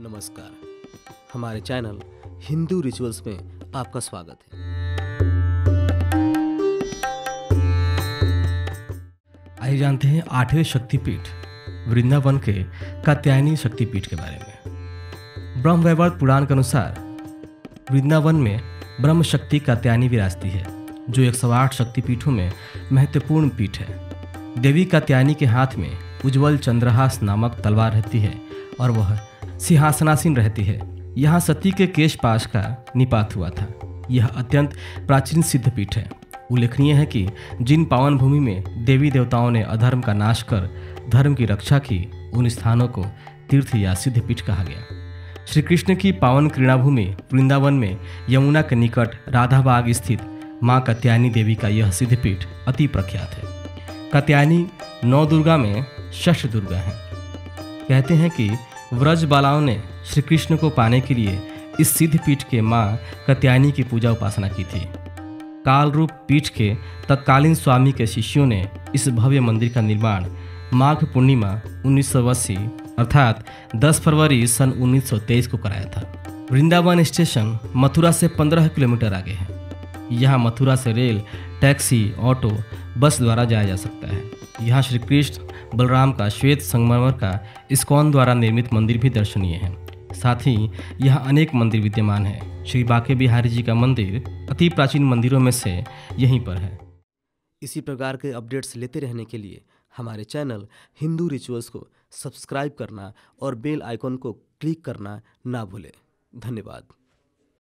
नमस्कार। हमारे channel Hindu rituals में आपका स्वागत है। आइए जानते हैं आठवें शक्तिपीठ, वृंदावन के कात्यायनी शक्तिपीठ के बारे में। ब्रह्म वैवर्त पुराण के अनुसार, वृंदावन में ब्रह्म शक्ति कात्यायनी विराजती है, जो एक सौ आठ शक्तिपीठों में महत्वपूर्ण पीठ है। देवी कात्यायनी के हाथ में उज्जवल चंद्रहास नामक तलवार रहती है और वह सिंहासनासीन रहती है। यहाँ सती के केश पाश का निपात हुआ था। यह अत्यंत प्राचीन सिद्ध पीठ है। उल्लेखनीय है कि जिन पावन भूमि में देवी देवताओं ने अधर्म का नाश कर धर्म की रक्षा की, उन स्थानों को तीर्थ या सिद्ध पीठ कहा गया। श्री कृष्ण की पावन क्रीड़ाभूमि वृंदावन में यमुना के निकट राधाबाग स्थित माँ कत्यायनी देवी का यह सिद्ध पीठ अति प्रख्यात है। कत्यायनी नौ दुर्गा में षष्ठ दुर्गा है। कहते हैं कि व्रज बालाओं ने श्री कृष्ण को पाने के लिए इस सिद्ध पीठ के माँ कत्यायनी की पूजा उपासना की थी। काल रूप पीठ के तत्कालीन स्वामी के शिष्यों ने इस भव्य मंदिर का निर्माण माघ पूर्णिमा उन्नीस सौ अस्सी अर्थात 10 फरवरी सन 1923 को कराया था। वृंदावन स्टेशन मथुरा से 15 किलोमीटर आगे है। यहाँ मथुरा से रेल, टैक्सी, ऑटो, बस द्वारा जाया जा सकता है। यहाँ श्री कृष्ण बलराम का श्वेत संगमरमर का इस्कॉन द्वारा निर्मित मंदिर भी दर्शनीय है। साथ ही यहाँ अनेक मंदिर विद्यमान है। श्री बाके बिहारी जी का मंदिर अति प्राचीन मंदिरों में से यहीं पर है। इसी प्रकार के अपडेट्स लेते रहने के लिए हमारे चैनल हिंदू रिचुअल्स को सब्सक्राइब करना और बेल आइकॉन को क्लिक करना ना भूलें। धन्यवाद।